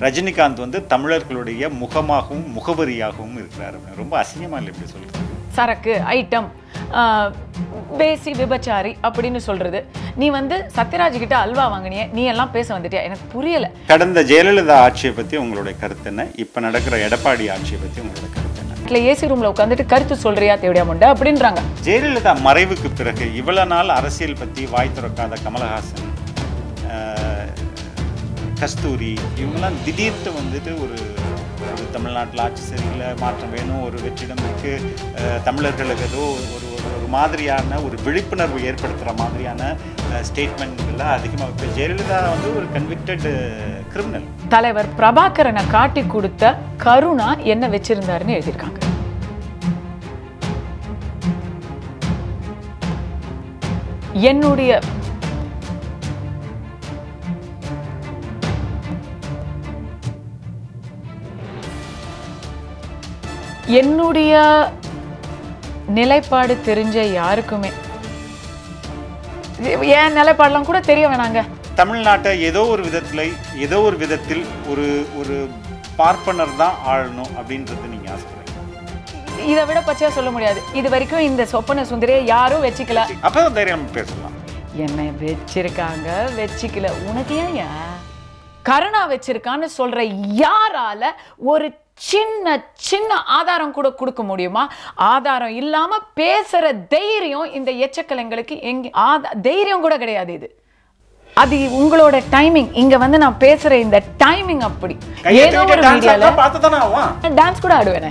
ரஜினிகாந்த் வந்து தமிழர்களுடைய முகமாகவும் முகவரியாகவும் இருக்கிறார். அப்படின்னு. ரொம்ப அசிங்கமா இல்லை இப்படி சொல்றது? சரக்கு ஐட்டம் பேசி விபச்சாரி அப்படின்னு சொல்றது. நீ வந்து சத்யராஜ் கிட்ட அல்வா வாங்கினிய நீ எல்லாம் பேச வந்துட்டியா? எனக்கு புரியல. கடந்த ஜெயலலிதா ஆட்சியை பத்தி உங்களுடைய கருத்து என்ன? இப்ப நடக்கிற எடப்பாடி ஆட்சியை பத்தி உங்களுடைய கருத்து என்ன? வீட்டில் ஏசி ரூம்ல உட்காந்துட்டு கருத்து சொல்றியா தேவடியா முண்டை? அப்படின்றாங்க. ஜெயலலிதா மறைவுக்கு பிறகு இவ்வளவு நாள் அரசியல் பத்தி வாய் திறக்காத கமலஹாசன் கஸ்தூரி இவங்கெல்லாம் திடீர்னு வந்துட்டு ஒரு ஒரு தமிழ்நாட்டில் ஆட்சி சரியில்லை மாற்றம் வேணும் ஒரு வெற்றிடம் இருக்குது தமிழர்களுக்கு ஏதோ ஒரு ஒரு ஒரு மாதிரியான ஒரு விழிப்புணர்வு ஏற்படுத்துகிற மாதிரியான ஸ்டேட்மெண்ட்லாம் அதிகமாக இப்போ ஜெயலலிதா வந்து ஒரு கன்விக்டட் கிரிமினல் தலைவர் பிரபாகரனை காட்டி கொடுத்த கருணா என்ன வச்சிருந்தாருன்னு எழுதியிருக்காங்க. என்னுடைய என்னுடைய நிலைப்பாடு தெரிஞ்ச யாருக்குமே? என் நிலைப்பாடெல்லாம் கூட தெரிய வேணாங்க. தமிழ்நாட்டை ஏதோ ஒரு விதத்தில் ஏதோ ஒரு விதத்தில் ஒரு ஒரு பார்ப்பனர் தான் ஆளணும் அப்படின்றது நீங்கள் ஆசைப்படுறீங்க. இதை விட பச்சையா சொல்ல முடியாது. இது வரைக்கும் இந்த சொப்பன சுந்தரியை யாரும் வச்சுக்கல. அப்போ தைரியம் பேசலாம். என்னை வச்சிருக்காங்க வச்சுக்கல. உனக்கு ஏன்? கருணா வச்சிருக்கான்னு சொல்ற யாரால ஒரு சின்ன சின்ன ஆதாரம் கூட கொடுக்க முடியுமா? ஆதாரம் இல்லாம பேசுற தைரியம் இந்த எச்சக்கலைங்களுக்கு எங்க ஆதா- தைரியம் கூட கிடையாது இது. அது உங்களோட டைமிங் இங்க வந்து நான் பேசுற இந்த டைமிங் அப்படி. ஏதோ ஒரு மீடியால பார்த்து தானே ஆகும் டான்ஸ் கூட ஆடுவேன்.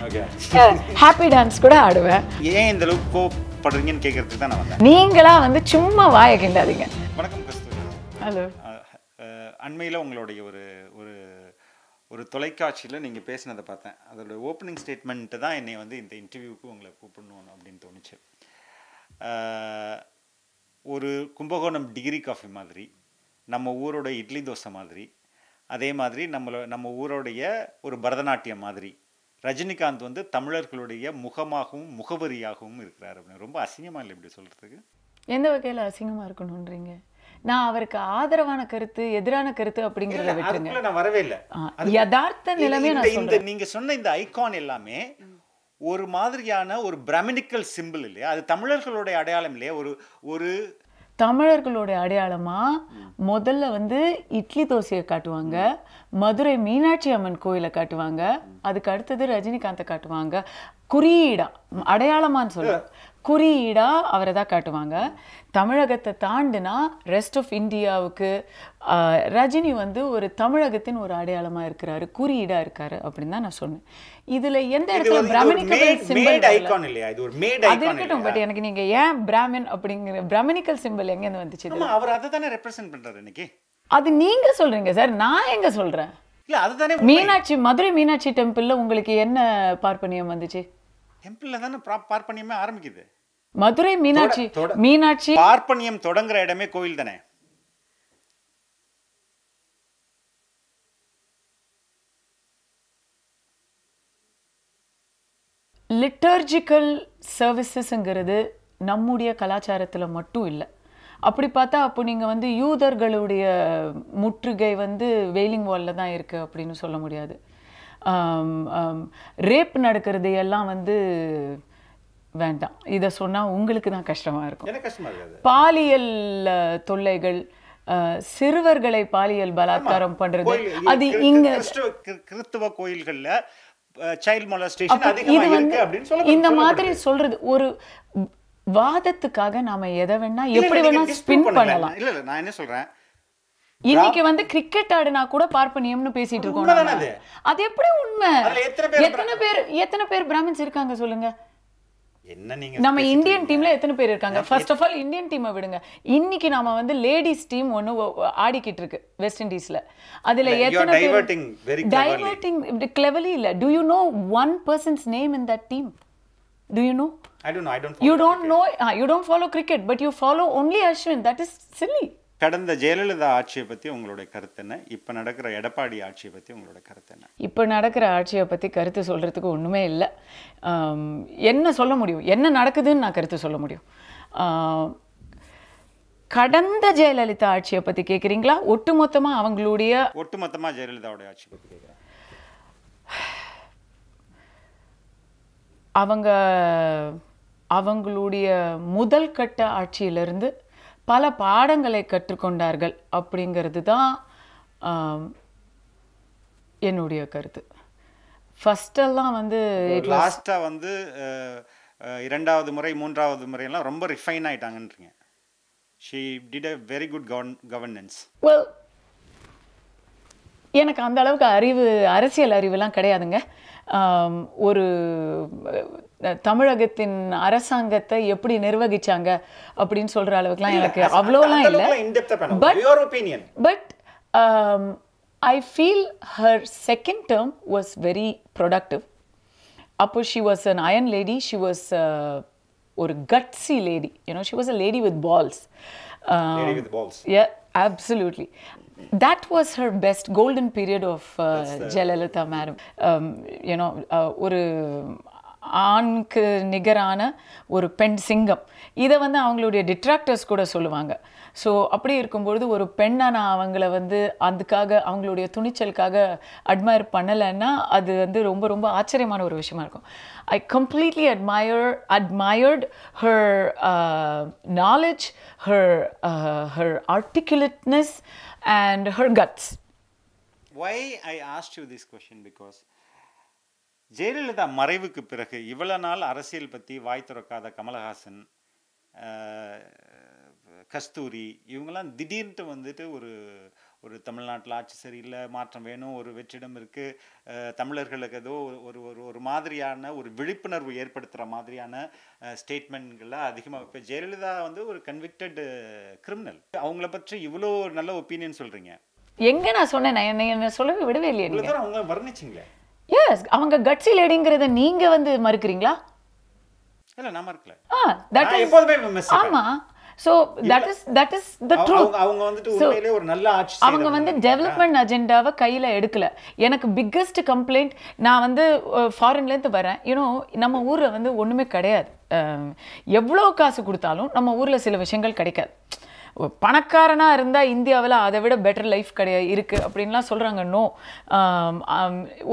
ஹாப்பி டான்ஸ் கூட ஆடுவேன். ஏன் இந்த அளவுக்கு கோவப்படுறீங்கன்னு கேட்கறதுக்கு தான் நான் நீங்களா வந்து சும்மா வாயை கிண்டாதீங்க. வணக்கம் கஸ்தூரி ஹலோ அண்மையில் உங்களுடைய ஒரு ஒரு ஒரு தொலைக்காட்சியில் நீங்கள் பேசினதை பார்த்தேன். அதோட ஓப்பனிங் ஸ்டேட்மெண்ட்டு தான் என்னை வந்து இந்த இன்டர்வியூக்கு உங்களை கூப்பிடணும் அப்படின்னு தோணுச்சு. ஒரு கும்பகோணம் டிகிரி காஃபி மாதிரி நம்ம ஊரோட இட்லி தோசை மாதிரி அதே மாதிரி நம்மளை நம்ம ஊரோடைய ஒரு பரதநாட்டியம் மாதிரி. ரஜினிகாந்த் வந்து தமிழர்களுடைய முகமாகவும் முகவரியாகவும் இருக்கிறார் அப்படின்னு. ரொம்ப அசிங்கமாக இல்லை இப்படி சொல்கிறதுக்கு எந்த வகையில் அசிங்கமாக இருக்கணும்ன்றீங்க நான் அவருக்கு ஆதரவான கருத்து எதிரான கருத்து அப்படிங்கறத விட்டுருங்க. நான் வரவே இல்லை. யதார்த்த நிலைமையை இந்த- நான் இந்த சொல்றேன். நீங்க சொன்ன இந்த ஐகான் எல்லாமே ஒரு மாதிரியான ஒரு பிரமினிக்கல் சிம்பிள் இல்லையா? அது தமிழர்களுடைய அடையாளம் இல்லையா? ஒரு ஒரு தமிழர்களோட அடையாளமா? முதல்ல வந்து இட்லி தோசையை காட்டுவாங்க. மதுரை மீனாட்சி அம்மன் கோயிலை காட்டுவாங்க. அதுக்கு அடுத்தது ரஜினிகாந்தை காட்டுவாங்க. குறியீடா அடையாளமான்னு சொல்ல குறியீடா அவரை தான் காட்டுவாங்க. தமிழகத்தை தாண்டுனா ரெஸ்ட் ஆஃப் இந்தியாவுக்கு ரஜினி வந்து ஒரு தமிழகத்தின் ஒரு அடையாளமா இருக்கிறாரு குறியீடா இருக்காரு அப்படின்னு தான் நான் சொன்னேன். இதுல எந்த இடத்துல மேட் சிம்பிள் ஐகான் இல்லையா? இது ஒரு மேட் அது இருக்கட்டும் பட் எனக்கு நீங்க ஏன் பிராமின் அப்படிங்கிற பிரமினிக்கல் சிம்பிள் எங்க இருந்து வந்துச்சு அவர் அதை தானே ரெப்ரசென்ட் பண்றாரு இன்னைக்கு. அது நீங்க சொல்றீங்க சார் நான் எங்க சொல்றேன்? இல்ல அதுதானே மீனாட்சி மதுரை மீனாட்சி டெம்பிள்ல உங்களுக்கு என்ன பார்ப்பனியம் வந்துச்சு? டெம்பிள்ல தானே பார்ப்பனியமே ஆரம்பிக்குது. மதுரை மீனாட்சி மீனாட்சி. பார்ப்பனியம் தொடங்குற இடமே கோவில் தானே? லிட்டர்ஜிக்கல் சர்வீசஸ்ங்கிறது நம்முடைய கலாச்சாரத்துல மட்டும் இல்லை. அப்படி பார்த்தா அப்போ நீங்க வந்து யூதர்களுடைய முற்றுகை வந்து வெயிலிங் வால்ல தான் இருக்கு அப்படின்னு சொல்ல முடியாது. ரேப் நடக்கிறது எல்லாம் வந்து வேண்டாம். இதை சொன்னா உங்களுக்கு தான் கஷ்டமா இருக்கும். பாலியல் தொல்லைகள் சிறுவர்களை பாலியல் பலாத்காரம் பண்றது அது இங்க கிறிஸ்துவ கோயில்கள்ல இது வந்து இந்த மாதிரி சொல்றது ஒரு வாதத்துக்காக நாம எதை வேணா எப்படி வேணா ஸ்பின். பண்ணலாம். இல்ல இல்ல நான் என்ன சொல்றேன்? இன்னைக்கு வந்து கிரிக்கெட் ஆடுனா கூட பார்ப்பனியம்னு பேசிட்டு இருக்கோம். அது? எப்படி உண்மை? அதுல எத்தனை பேர் எத்தனை பேர் எத்தனை பேர் பிராமின்ஸ் இருக்காங்க சொல்லுங்க. என்ன நீங்க நம்ம இந்தியன் டீம்ல எத்தனை பேர் இருக்காங்க? ஃபர்ஸ்ட் ஆஃப் ஆல் இந்தியன் டீமை விடுங்க. இன்னைக்கு நாம வந்து லேடிஸ் டீம் ஒன்னு ஆடிக்கிட்டு இருக்கு வெஸ்ட் இண்டீஸ்ல அதுல எத்தனை very cleverly. டைவர்ட்டிங் கிளெவலி இல்ல. Do you know one person's name in that team do you know I don't know I don't don't know, uh, you don't follow cricket, but you follow only Ashwin. That is silly. கடந்த ஜெயலலிதா ஆட்சியை பத்தி உங்களுடைய கருத்து என்ன? இப்ப நடக்கிற எடப்பாடி ஆட்சியை பத்தி உங்களுடைய கருத்து என்ன? இப்போ நடக்கிற ஆட்சியை பற்றி கருத்து சொல்கிறதுக்கு ஒன்றுமே இல்லை. என்ன சொல்ல முடியும்? என்ன நடக்குதுன்னு நான் கருத்து சொல்ல முடியும். கடந்த ஜெயலலிதா ஆட்சியை பத்தி கேக்குறீங்களா? ஒட்டுமொத்தமா அவங்களுடைய ஒட்டுமொத்தமா ஜெயலலிதாவுடைய ஆட்சி பத்தி கேட்குறேன் அவங்க அவங்களுடைய முதல் கட்ட ஆட்சியிலிருந்து பல பாடங்களை கற்றுக்கொண்டார்கள் அப்படிங்கிறது தான் என்னுடைய கருத்து. ஃபஸ்ட்டெல்லாம் வந்து லாஸ்டா வந்து இரண்டாவது முறை மூன்றாவது முறையெல்லாம் ரொம்ப refine ஆயிட்டாங்கன்றீங்க. She did a very good govern governance well எனக்கு அந்த அளவுக்கு அறிவு அரசியல் அறிவுலாம் கிடையாதுங்க. ஒரு தமிழகத்தின் அரசாங்கத்தை எப்படி நிர்வகிச்சாங்க அப்படின்னு சொல்ற அளவுக்குலாம் எனக்கு அவ்வளோலாம் இல்லை um, I feel her second term was very productive. Appo she was an iron lady. She was uh, ஒரு. Um, Lady with balls. Yeah, absolutely. That was her best golden period of uh, Jayalalitha madam. Um, you know, uh, ஒரு ஆணுக்கு நிகரான ஒரு பெண் சிங்கம். இதை வந்து அவங்களுடைய டிட்ராக்டர்ஸ் கூட சொல்லுவாங்க. ஸோ அப்படி இருக்கும்பொழுது ஒரு பெண்ணாக நான் அவங்கள வந்து அதுக்காக அவங்களுடைய துணிச்சலுக்காக அட்மயர் பண்ணலைன்னா அது வந்து ரொம்ப ரொம்ப ஆச்சரியமான ஒரு விஷயமா இருக்கும். I completely admire admired her knowledge her her articulateness and her guts why I asked you this question because Jayalalithaa மறைவுக்கு பிறகு இவ்வளவு நாள் அரசியல் பற்றி வாய் திறக்காத கமலஹாசன் கஸ்தூரி இவங்கெல்லாம் திடீர்னு வந்துட்டு ஒரு ஒரு தமிழ்நாட்டில் ஆட்சி சரியில்லை மாற்றம் வேணும் ஒரு வெற்றிடம் இருக்குது தமிழர்களுக்கு ஏதோ ஒரு- ஒரு ஒரு மாதிரியான ஒரு விழிப்புணர்வு ஏற்படுத்துகிற மாதிரியான ஸ்டேட்மெண்ட்கள்லாம் அதிகமாக இப்போ ஜெயலலிதா வந்து ஒரு கன்விக்டட் கிரிமினல் அவங்கள பற்றி இவ்வளோ நல்ல ஒப்பீனியன் சொல்கிறீங்க எங்க நான் சொன்னேன்? நான் என்னை சொல்லவே விடவே இல்லையே இவ்வளோ அவங்க வர்ணிச்சிங்களே. அவங்க கட்சி லேடிங்கிறத நீங்க வந்து மறுக்கிறீங்களா? இல்ல நான் இருக்கல ஆ தட் இஸ் எப்போதுமே. ஆமா. So that is that is the truth அவங்க வந்துட்டு உண்மையிலே ஒரு நல்ல ஆட்சி அவங்க வந்து இல்லையா? டெவலப்மெண்ட் அஜெண்டாவை கையில் எடுக்கல. எனக்கு பிக்கஸ்ட் கம்ப்ளைண்ட் நான் வந்து ஃபாரின்லேருந்து வரேன். யூனோ நம்ம ஊரில் வந்து ஒன்றுமே கிடையாது. அஹ், எவ்வளோ காசு கொடுத்தாலும் நம்ம ஊரில் சில விஷயங்கள் கிடைக்காது. ஒரு பணக்காரனா இருந்தால் இந்தியாவில் அதை விட பெட்டர் லைஃப் கிடையாது இருக்குது அப்படின்லாம் சொல்கிறாங்க நோ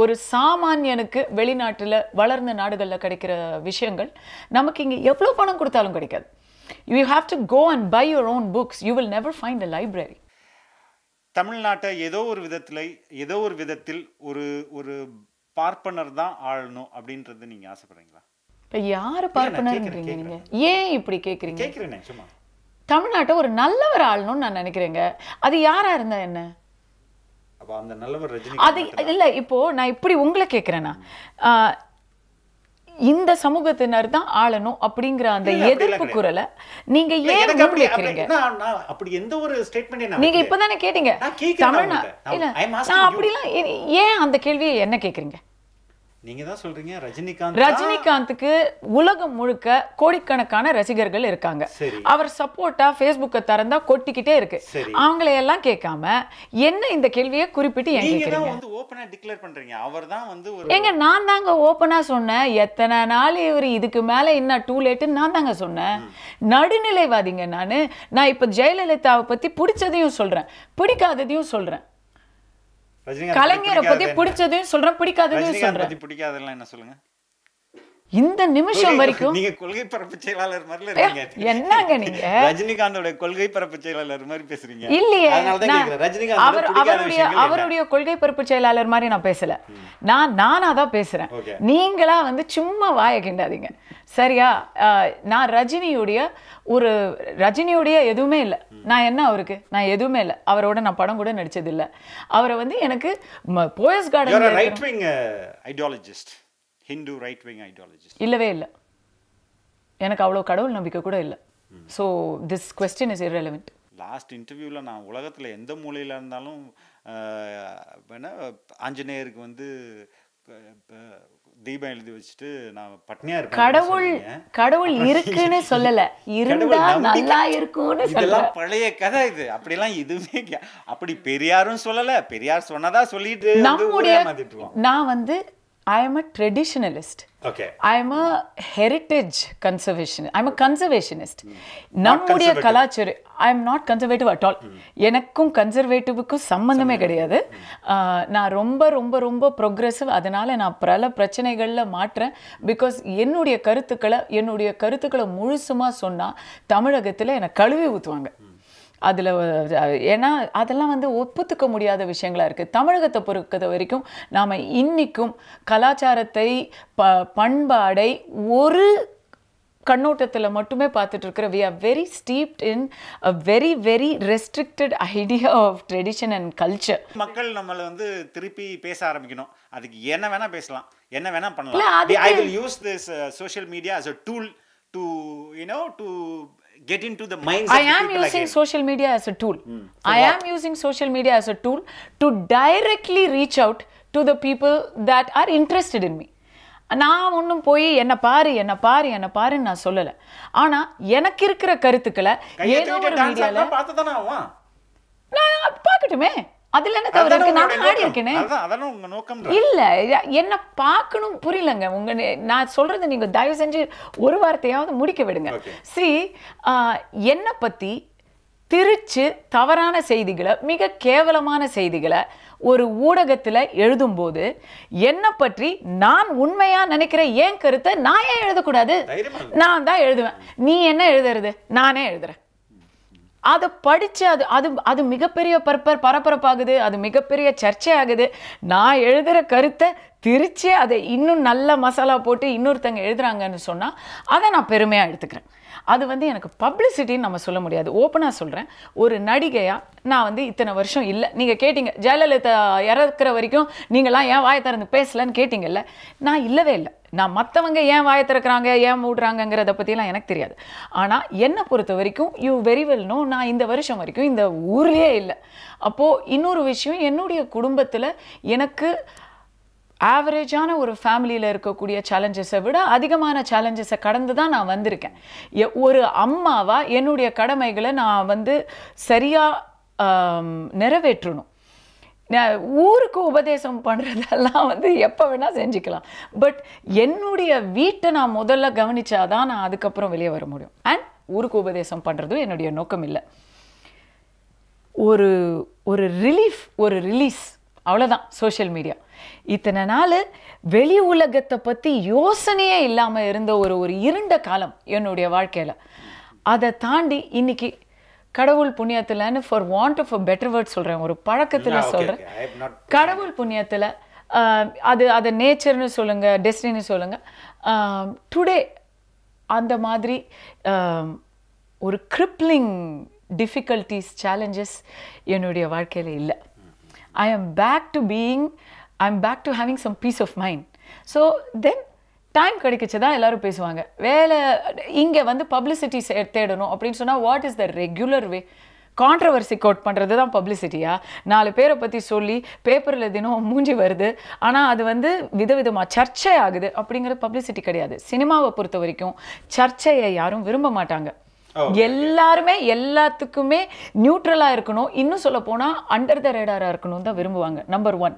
ஒரு சாமானியனுக்கு வெளிநாட்டில் வளர்ந்த நாடுகளில் கிடைக்கிற விஷயங்கள் நமக்கு இங்கே எவ்வளோ பணம் கொடுத்தாலும் கிடைக்காது. You have to go and buy your own books you will never find a library தமிழ்நாட்டை ஏதோ ஒரு விதத்துல ஏதோ ஒரு விதத்தில் ஒரு ஒரு பார்ப்பனர் தான் ஆளணும் அப்படின்றது நீங்க ஆசைப்படுறீங்களா? இப்போ யார் பார்ப்பனர்ன்றீங்க கேக்குறேன், நீங்க? ஏன் இப்படி கேட்குறீங்க கேட்கிறேனே சும்மா. தமிழ்நாட்டை ஒரு நல்லவர் ஆளணும்னு நான் நினைக்கிறேங்க. அது யாரா இருந்தா என்ன? அது இல்ல இப்போ நான் இப்படி உங்களை கேட்குறேன்னா இந்த சமூகத்தினர் தான் ஆளணும் அப்படிங்கிற அந்த எதிர்ப்பு குரலை நீங்க ஏன் முன்வைக்கிறீங்க அப்படி எந்த ஒரு ஸ்டேட்மெண்ட் நீங்க. இப்பதானே கேட்டீங்க. நான் கேட்கிறேன் தமிழ்நா அவங்கள்ட்ட. இல்ல நான். அப்படிலாம் ஏன் அந்த கேள்வியை என்ன கேக்குறீங்க? நீங்க தான் சொல்றீங்க ரஜினிகாந்த் ரஜினிகாந்துக்கு உலகம் முழுக்க கோடிக்கணக்கான ரசிகர்கள் இருக்காங்க. அவர் சப்போர்ட்டா ஃபேஸ்புக்கை திறந்தா கொட்டிக்கிட்டே இருக்கு. அவங்களை எல்லாம் கேட்காம என்ன இந்த கேள்வியை குறிப்பிட்டு தான் வந்து ஓபனா டிக்ளேர் பண்றீங்க. அவர் தான் வந்து ஒரு ஏங்க நான் தாங்க ஓப்பனா சொன்னேன். எத்தனை நாள் இவர் இதுக்கு மேல என்ன டூ லேட்டுன்னு நான் தாங்க சொன்னேன். நடுநிலைவாதிங்க நான். நான் இப்ப ஜெயலலிதாவை பத்தி பிடிச்சதையும் சொல்றேன். பிடிக்காததையும் சொல்றேன். கலைஞரை பத்தி பிடிச்சதையும் சொல்றேன்? பிடிக்காததையும் சொல்றேன் பிடிக்காதெல்லாம் என்ன சொல்லுங்க இந்த நிமிஷம் வரைக்கும் நீங்க கொள்கை பரப்பு செயலாளர் இருக்கீங்க என்னங்க நீங்க? ரஜினிகாந்தோட கொள்கை பரப்பு செயலாளர் மாதிரி பேசுறீங்க. இல்லையே ரஜினிகாந்த் அவர் அவருடைய? அவருடைய கொள்கை பரப்பு செயலாளர் மாதிரி நான் பேசல. நான் நானா தான் பேசுறேன். நீங்களா வந்து சும்மா வாயை கிண்டாதீங்க. சரியா? நான் ரஜினியுடைய ஒரு ரஜினியுடைய எதுவுமே இல்லை. நான் என்ன அவருக்கு? நான் எதுவுமே இல்லை. அவரோட நான் படம் கூட நடிச்சது இல்ல அவரை வந்து எனக்கு Poes garden right Hindu right wing ideologist. இல்லவே இல்லை. எனக்கு அவ்வளோ கடவுள் நம்பிக்கை கூட இல்லை. So this question is irrelevant. Last இன்டர்வியூவில் நான் உலகத்தில் எந்த மூலையில் இருந்தாலும் வேணா ஆஞ்சநேயருக்கு வந்து தீபம் எழுதி வச்சுட்டு நான் பட்னியா கடவுள் கடவுள் இருக்குன்னு சொல்லல. இருந்தா நல்லா இருக்கும்னு இதெல்லாம் பழைய கதை இது. அப்படிலாம் எதுவுமே அப்படி பெரியாரும் சொல்லல. பெரியார் சொன்னதா சொல்லிட்டு நம்முடைய. நான் வந்து am a traditionalist okay I am a heritage conservation I am a conservationist நம்முடைய கலாச்சாரம் I am not conservative at all எனக்கும் கன்சர்வேட்டிவுக்கும் சம்மந்தமே கிடையாது. நான் ரொம்ப ரொம்ப ரொம்ப ப்ரொக்ரெசிவ் அதனால நான் பல பிரச்சனைகளில் மாற்றேன். பிகாஸ் என்னுடைய கருத்துக்களை என்னுடைய கருத்துக்களை முழுசுமாக சொன்னால் தமிழகத்தில் என்னை கழுவி ஊற்றுவாங்க அதில் ஏன்னா அதெல்லாம் வந்து ஒப்புத்துக்க முடியாத விஷயங்களா இருக்குது தமிழகத்தை பொறுத்த வரைக்கும் நாம் இன்னிக்கும் கலாச்சாரத்தை ப பண்பாடை ஒரு கண்ணோட்டத்தில் மட்டுமே பார்த்துட்டு இருக்கிற we are very steeped in a very very restricted idea of tradition and culture மக்கள் நம்மளை வந்து திருப்பி பேச ஆரம்பிக்கணும். அதுக்கு என்ன வேணா பேசலாம். என்ன வேணா இல்ல, பண்ணலாம். I will use this social media as a tool to you know to get into the minds I am using again. social media as a tool. I am using social media as a tool to directly reach out to the people that are interested in me. நான் ஒன்றும் போய் என்ன பாரு என்ன பாரு என்ன பாருன்னு நான் சொல்லலை ஆனா எனக்கு இருக்கிற கருத்துக்களை ஏதோ ஒரு ஆவான். நான் பார்க்கட்டுமே அதுல என்ன உங்களுடைய நான் ஆடி. இருக்கேனே இல்ல என்ன பார்க்கணும் புரியலங்க. உங்க நான் சொல்றது நீங்க தயவு செஞ்சு ஒரு வார்த்தையாவது முடிக்க விடுங்க. சி என்னை பத்தி திருச்சு தவறான செய்திகளை மிக கேவலமான செய்திகளை ஒரு ஊடகத்துல எழுதும்போது என்னை பற்றி நான் உண்மையா நினைக்கிற ஏன் கருத்தை நான் ஏன் எழுதக்கூடாது? நான் தான் எழுதுவேன். நீ என்ன எழுதுறது? நானே எழுதுறேன். அதை படித்து அது அது அது மிகப்பெரிய பரப்பர் பரபரப்பாகுது அது மிகப்பெரிய சர்ச்சை ஆகுது நான் எழுதுகிற கருத்தை திரித்து அதை இன்னும் நல்ல மசாலா போட்டு இன்னொருத்தங்க எழுதுகிறாங்கன்னு சொன்னால் அதை நான் பெருமையாக எடுத்துக்கிறேன். அது வந்து எனக்கு பப்ளிசிட்டின்னு நம்ம சொல்ல முடியாது. ஓப்பனாக சொல்கிறேன் ஒரு நடிகையாக நான் வந்து இத்தனை வருஷம் இல்லை. நீங்கள் கேட்டிங்க ஜெயலலிதா இறக்குற வரைக்கும் நீங்களாம் ஏன் வாயை திறந்து பேசலன்னு கேட்டிங்கல்ல? நான் இல்லவே இல்லை. நான் மற்றவங்க ஏன் வாயை திறக்கிறாங்க ஏன் மூடுறாங்கங்கிறத பற்றிலாம் எனக்கு தெரியாது. ஆனால் என்னை பொறுத்த வரைக்கும் யூ வெரி வெல் நோ நான் இந்த வருஷம் வரைக்கும் இந்த ஊர்லேயே இல்லை. அப்போது இன்னொரு விஷயம் என்னுடைய குடும்பத்தில் எனக்கு ஆவரேஜான ஒரு ஃபேமிலியில் இருக்கக்கூடிய சேலஞ்சஸை விட அதிகமான சேலஞ்சஸை கடந்து தான் நான் வந்திருக்கேன். எ- ஒரு அம்மாவாக என்னுடைய கடமைகளை நான் வந்து சரியாக நிறைவேற்றணும். ஊருக்கு உபதேசம் பண்ணுறதெல்லாம் வந்து எப்போ வேணால் செஞ்சுக்கலாம். பட் என்னுடைய வீட்டை நான் முதல்ல கவனிச்சாதான் நான் அதுக்கப்புறம் வெளியே வர முடியும். அண்ட் ஊருக்கு உபதேசம் பண்ணுறதும் என்னுடைய நோக்கம் இல்லை. ஒரு ஒரு ரிலீஃப் ஒரு ரிலீஸ் அவ்வளோதான் சோஷியல் மீடியா இத்தனை நாள் வெளி உலகத்தை பற்றி யோசனையே இல்லாமல் இருந்த ஒரு ஒரு இருண்ட காலம் என்னுடைய வாழ்க்கையில். அதை தாண்டி இன்னைக்கு கடவுள் புண்ணியத்தில்னு for want of a better word சொல்கிறேன் ஒரு பழக்கத்தில் சொல்கிறேன் கடவுள் புண்ணியத்தில் அது அது நேச்சர்னு சொல்லுங்க டெஸ்டின்னு சொல்லுங்க. டுடே அந்த மாதிரி ஒரு கிரிப்ளிங் டிஃபிகல்ட்டிஸ் சேலஞ்சஸ் என்னுடைய வாழ்க்கையில் இல்லை. I am back to being I am back to having some peace of mind so then time கிடைக்கிச்சி தான் எல்லோரும் பேசுவாங்க. வேலை இங்கே வந்து பப்ளிசிட்டி தேடணும் அப்படின்னு சொன்னால் what is the regular way controversy quote பண்ணுறது தான் பப்ளிசிட்டியா நாலு பேரை பற்றி சொல்லி பேப்பரில் தினம் மூஞ்சி வருது. ஆனால் அது வந்து விதவிதமாக சர்ச்சை ஆகுது அப்படிங்கிறது பப்ளிசிட்டி கிடையாது. சினிமாவை பொறுத்த வரைக்கும் சர்ச்சையை யாரும் விரும்ப மாட்டாங்க. Oh, எல்லாருமே எல்லாத்துக்குமே நியூட்ரலாக இருக்கணும். இன்னும் சொல்ல போனால் அண்டர் த ரேடாராக இருக்கணும் தான் விரும்புவாங்க. நம்பர் ஒன்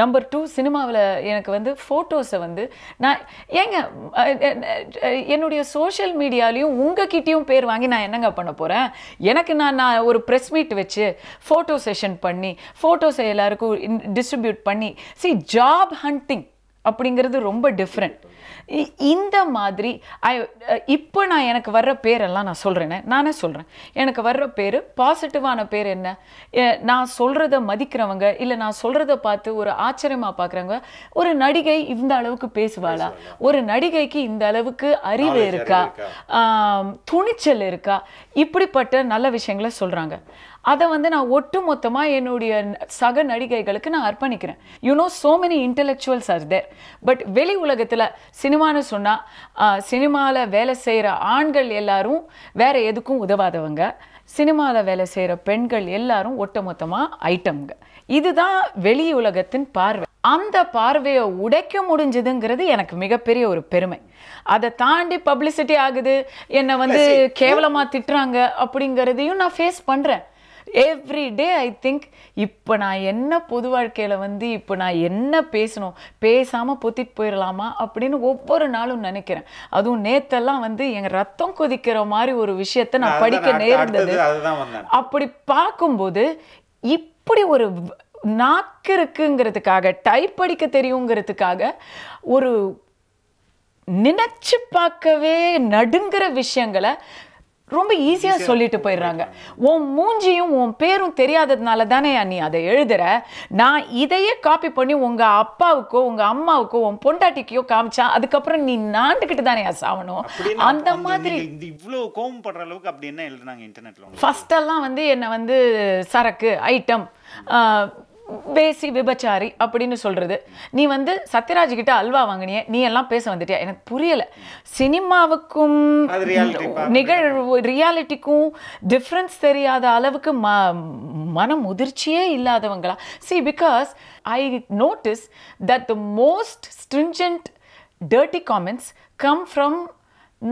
நம்பர் டூ சினிமாவில் எனக்கு வந்து ஃபோட்டோஸை வந்து நான் ஏங்க என்னுடைய சோஷியல் மீடியாலையும் உங்ககிட்டயும் பேர் வாங்கி நான் என்னங்க பண்ண போகிறேன் எனக்கு நான் நான் ஒரு ப்ரெஸ் மீட் வச்சு ஃபோட்டோ செஷன் பண்ணி ஃபோட்டோஸை எல்லாருக்கும் டிஸ்ட்ரிபியூட் பண்ணி சி ஜாப் ஹண்டிங் அப்படிங்கிறது ரொம்ப டிஃப்ரெண்ட் இந்த மாதிரி ஐ இப்போ நான் எனக்கு வர்ற பேரெல்லாம் நான் சொல்கிறேனே நானே சொல்கிறேன் எனக்கு வர்ற பேர் பாசிட்டிவான பேர் என்ன? நான் சொல்கிறத மதிக்கிறவங்க இல்லை நான் சொல்கிறத பார்த்து ஒரு ஆச்சரியமாக பார்க்குறவங்க ஒரு நடிகை இந்த அளவுக்கு பேசுவாளா? ஒரு நடிகைக்கு இந்த அளவுக்கு அறிவு இருக்கா? துணிச்சல் இருக்கா? இப்படிப்பட்ட நல்ல விஷயங்களை சொல்கிறாங்க அதை வந்து நான் ஒட்டு மொத்தமாக என்னுடைய சக நடிகைகளுக்கு நான் அர்ப்பணிக்கிறேன். You know so many intellectuals are there but வெளி உலகத்தில் சினிமான்னு சொன்னால் சினிமாவில் வேலை செய்கிற ஆண்கள் எல்லாரும் வேற எதுக்கும் உதவாதவங்க. சினிமாவில் வேலை செய்கிற பெண்கள் எல்லாரும் ஒட்டு மொத்தமாக ஐட்டம்ங்க. இதுதான் வெளி உலகத்தின் பார்வை. அந்த பார்வையை உடைக்க முடிஞ்சதுங்கிறது எனக்கு மிகப்பெரிய ஒரு பெருமை. அதை தாண்டி பப்ளிசிட்டி ஆகுது. என்னை வந்து கேவலமா திட்டுறாங்க அப்படிங்கிறதையும் நான் ஃபேஸ் பண்றேன். எவ்ரி டே ஐ திங்க் இப்போ நான் என்ன பொது வாழ்க்கையில் வந்து இப்போ நான் என்ன பேசணும்? பேசாமல் பொத்திட்டு போயிடலாமா அப்படின்னு ஒவ்வொரு நாளும் நினைக்கிறேன். அதுவும் நேத்தெல்லாம் வந்து எங்கள் ரத்தம் கொதிக்கிற மாதிரி ஒரு விஷயத்த நான் படிக்க நேர்ந்தது. அப்படி பார்க்கும்போது இப்படி ஒரு நாக்கு இருக்குங்கிறதுக்காக டைப் படிக்க தெரியுங்கிறதுக்காக ஒரு நினைச்சு பார்க்கவே நடுங்கிற விஷயங்களை ரொம்ப ஈஸியா சொல்லிட்டு போயிடுறாங்க. உன் மூஞ்சியும் உன் பேரும் தெரியாததுனால தானே நீ அதை எழுதுற? நான் இதையே காப்பி பண்ணி உங்க அப்பாவுக்கோ உங்க அம்மாவுக்கோ உன் பொண்டாட்டிக்கோ காமிச்சா அதுக்கப்புறம் நீ நாண்டுக்கிட்டு தானே சாவணும் அந்த மாதிரி இவ்வளவு கோவம் படுற அளவுக்கு அப்படி என்ன எழுதுனாங்க உங்களுக்கு? ஃபஸ்ட்டெல்லாம் வந்து என்னை வந்து சரக்கு ஐட்டம் பேசி விபச்சாரி அப்படின்னு சொல்றது. நீ வந்து சத்யராஜ் கிட்ட அல்வா வாங்கினிய நீ எல்லாம் பேச வந்துட்டியா? எனக்கு புரியல. சினிமாவுக்கும். நிகழ்வு ரியாலிட்டிக்கும் டிஃப்ரென்ஸ் தெரியாத அளவுக்கு ம மன முதிர்ச்சியே இல்லாதவங்களா? See because I notice that the most dirty comments come from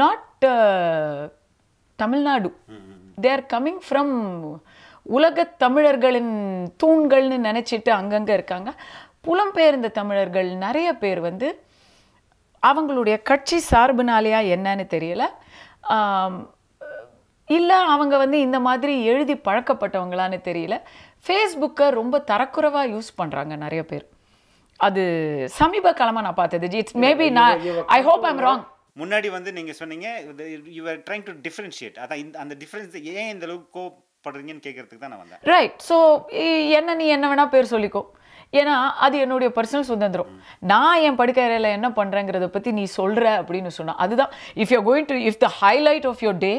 not uh, Tamil Nadu they are coming from உலகத் தமிழர்களின் தூண்கள்னு நினச்சிட்டு அங்கங்கே இருக்காங்க புலம்பெயர்ந்த தமிழர்கள் நிறைய பேர் வந்து அவங்களுடைய கட்சி சார்புனாலையா என்னன்னு தெரியல இல்லை அவங்க வந்து இந்த மாதிரி எழுதி பழக்கப்பட்டவங்களான்னு தெரியல ஃபேஸ்புக்கை ரொம்ப தரக்குறைவாக யூஸ் பண்ணுறாங்க நிறைய பேர் அது சமீப காலமாக நான் பார்த்தது இட்ஸ் மேபி நான் ஐ ஹோப் ஐம் ராங் முன்னாடி வந்து நீங்க சொன்னீங்க யூஆர் ட்ரைங் டு டிஃபரன்ஷியேட் அதான் இந்த அந்த டிஃபரன்ஸ் ஏன் இந்த அளவுக்கு கோவப்படுறீங்கன்னு கேட்கறதுக்கு தான் நான் வந்தேன். ரைட் ஸோ என்ன நீ என்ன வேணா பேர் சொல்லிக்கோ. ஏன்னா அது என்னுடைய பர்சனல் சுதந்திரம். நான் என் படுக்கையறையில் என்ன பண்ணுறேங்கிறத பற்றி நீ சொல்கிற அப்படின்னு சொன்னா அதுதான். If you going to if the highlight of your day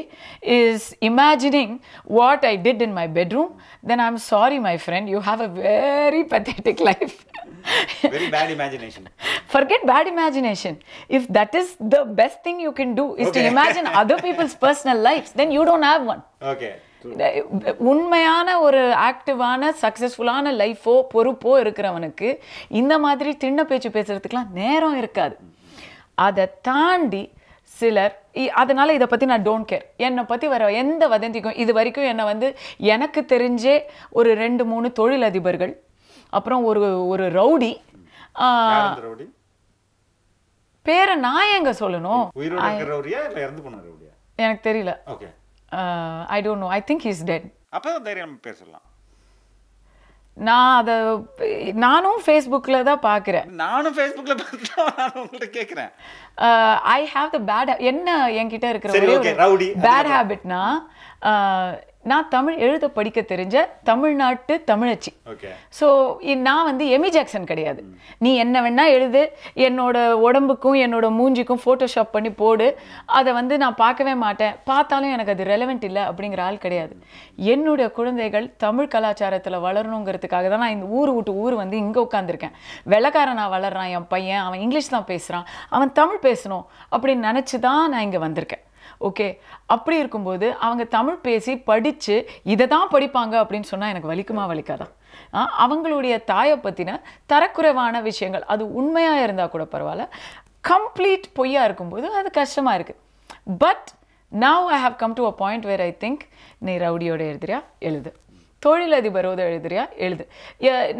is imagining what I did in my bedroom then I am sorry my friend you have a very pathetic life very bad imagination Forget bad imagination. If that is the best thing you can do is to Okay. imagine other people's personal lives, then you don't have one. Okay உண்மையான ஒரு ஆக்டிவான சக்ஸஸ்ஃபுல்லான லைஃபோ பொறுப்போ இருக்கிறவனுக்கு இந்த மாதிரி திண்ண பேச்சு பேசுறதுக்கெலாம் நேரம் இருக்காது. அதை தாண்டி சிலர் அதனால இதை பற்றி நான் டோன்ட் கேர் என்னை பற்றி வர எந்த வதந்திக்கும் இது வரைக்கும் என்னை வந்து எனக்கு தெரிஞ்சே ஒரு ரெண்டு மூணு தொழிலதிபர்கள் அப்புறம் ஒரு ஒரு ரவுடி பேரை நான் எங்க சொல்லணும்? எனக்கு தெரியல. Okay I don't know I think he's dead அப்பதான் தைரியம் பேர் சொல்லலாம் நான் அதை நானும் ஃபேஸ்புக்கில் தான் பார்க்குறேன். நானும் ஃபேஸ்புக்ல பார்த்தா நான் உங்கள்ட்ட கேட்குறேன். ஐ ஹாவ் த பேட் என்ன என்கிட்ட இருக்கிற ஒரே. பேட் ஹேபிட்னா நான் தமிழ் எழுத படிக்க தெரிஞ்ச தமிழ்நாட்டு தமிழச்சி. ஸோ நான் வந்து எமி ஜாக்சன் கிடையாது. நீ என்ன வேணா எழுது. என்னோட உடம்புக்கும் என்னோட மூஞ்சிக்கும் ஃபோட்டோஷாப் பண்ணி போடு. அதை வந்து நான் பார்க்கவே மாட்டேன். பார்த்தாலும் எனக்கு அது ரெலவெண்ட் இல்லை அப்படிங்கிற ஆள் கிடையாது. என்னுடைய குழந்தைகள் தமிழ் கலாச்சாரத்தில் வளரணுங்கிறதுக்காக தான் நான் இந்த ஊர் விட்டு ஊர் வந்து இங்கே உட்காந்துருக்கேன் வெள்ளக்காரன் நான் வளர்றான் என் பையன் அவன் இங்கிலீஷ் தான் பேசுகிறான் அவன் தமிழ் பேசணும் அப்படின்னு நினச்சி தான் நான் இங்கே வந்திருக்கேன். ஓகே. அப்படி இருக்கும்போது அவங்க தமிழ் பேசி படித்து இதை தான் படிப்பாங்க அப்படின்னு சொன்னால் எனக்கு வலிக்குமா வலிக்காதா? அவங்களுடைய தாயை பற்றின தரக்குறைவான விஷயங்கள் அது உண்மையாக இருந்தால் கூட பரவாயில்ல. கம்ப்ளீட் பொய்யாக இருக்கும்போது அது கஷ்டமாக இருக்குது but now I have come to a point where I think நீ ரவுடியோட எழுதுறியா? எழுது. தொழிலதிபரோட எழுதுறியா? எழுது.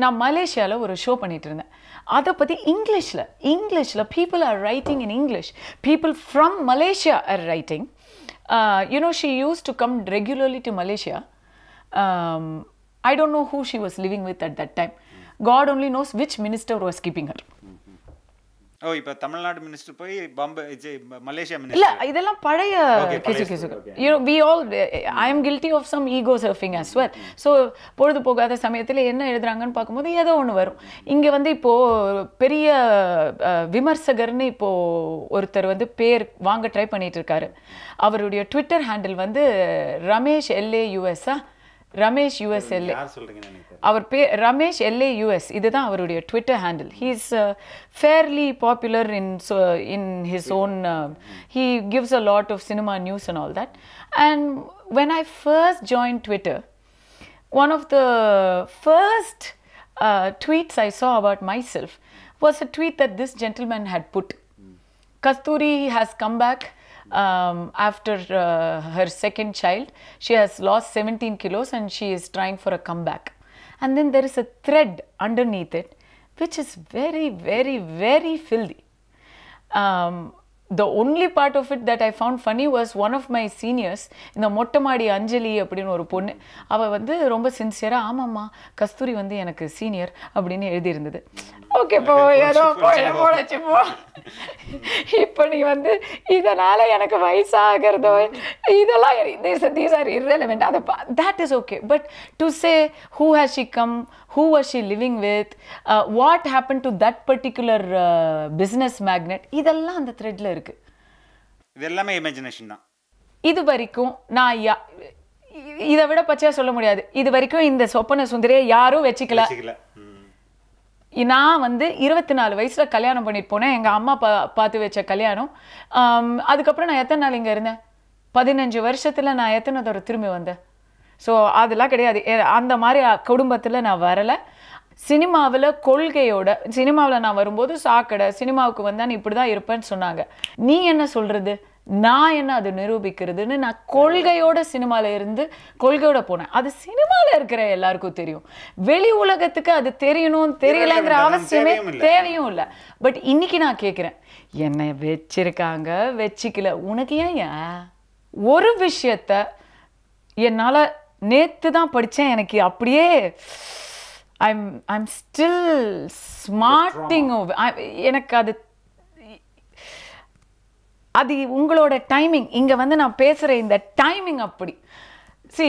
நான் மலேசியாவில் ஒரு ஷோ பண்ணிகிட்டு இருந்தேன். அதை பற்றி இங்கிலீஷில் இங்கிலீஷில் people are writing in English people from Malaysia are writing you know she used to come regularly to Malaysia um, I don't know who she was living with at that time. God only knows which minister was keeping her. ஓ இப்போ Tamil Nadu minister போய் Bombay Malaysia இல்ல இதெல்லாம் பழைய கிசு கிசு. You we all I am guilty of some ego surfing as well. So பொழுது போகாத சமயத்தில் என்ன எழுதுறாங்கன்னு பார்க்கும்போது ஏதோ ஒன்று வரும். இங்கே வந்து இப்போ பெரிய விமர்சகர்னு இப்போ ஒருத்தர் வந்து பேர் வாங்க ட்ரை பண்ணிட்டு இருக்காரு. அவருடைய ட்விட்டர் ஹேண்டில் வந்து ரமேஷ் எல்ஏ யுஎஸ்ஆ ரமேஷ் யூஎஸ்எல்ஏ யார் சொல்றீங்கன்னு எனக்கு தெரியல. அவர் பேர் ரமேஷ் எல்ஏ யூஎஸ் இதுதான் அவருடைய Twitter handle he's fairly popular in in his own he gives a lot of cinema news and all that and when I first join Twitter one of the first uh, tweets I saw about myself was a tweet that this gentleman had put. Kasturi has come back. Um, after uh, her second child. She has lost 17 kilos and she is trying for a comeback. And then there is a thread underneath it, which is very, very, very filthy. Um, the only part of it that I found funny was one of my seniors இந்த மொட்டைமாடி அஞ்சலி அப்படின்னு ஒரு பொண்ணு அவள் வந்து ரொம்ப சின்சியராக ஆமாம்மா கஸ்தூரி வந்து எனக்கு சீனியர் அப்படின்னு எழுதியிருந்தது ஓகே இப்போ ஏதோ போடச்சு போ இப்போ நீ வந்து இதனால் எனக்கு வயசாகிறதோ. இதெல்லாம் தீஸ் தீஸ் ஆர் irrelevant. அதை okay. But to say who has she come who was she living with uh, what happened to that particular uh, business magnet? இதெல்லாம் அந்த த்ரெட்ல இருக்கு. இது எல்லாமே இமேஜினேஷன் தான். இது வரைக்கும் நான் யா இதை விட பச்சையா சொல்ல முடியாது. இது வரைக்கும் இந்த சொப்பன சுந்தரியை யாரும் வச்சுக்கல. நான் வந்து இருபத்தி நாலு வயசில் கல்யாணம் பண்ணிட்டு போனேன். எங்கள் அம்மா பா பார்த்து வச்ச கல்யாணம். அதுக்கப்புறம் நான் எத்தனை நாள் இங்கே இருந்தேன்? பதினஞ்சு வருஷத்தில் நான் எத்தனை தடவை திரும்பி வந்தேன்? ஸோ அதெல்லாம் கிடையாது. எ- அந்த மாதிரி குடும்பத்தில் நான் வரலை. சினிமாவில் கொள்கையோட சினிமாவில் நான் வரும்போது சாக்கடை சினிமாவுக்கு வந்தா நீ இப்படி தான் இருப்பேன்னு சொன்னாங்க. நீ என்ன சொல்கிறது நான் என்ன அது நிரூபிக்கிறதுன்னு நான் கொள்கையோட சினிமால இருந்து கொள்கையோட போனேன். அது சினிமால இருக்கிற எல்லாருக்கும் தெரியும். வெளி உலகத்துக்கு அது தெரியணும் தெரியலங்கிற அவசியமே தேவையும் இல்ல. பட் இன்னைக்கு நான் கேட்குறேன் என்னை வச்சிருக்காங்க வச்சிக்கல. உனக்கு ஏன் ஏன்? ஒரு விஷயத்த என்னால் நேத்து தான் படித்தேன் எனக்கு அப்படியே ஐம் ஐம் ஸ்டில் ஸ்மார்ட்டிங் எனக்கு அது அது உங்களோட டைமிங் இங்க வந்து நான் பேசுற இந்த டைமிங் அப்படி. சி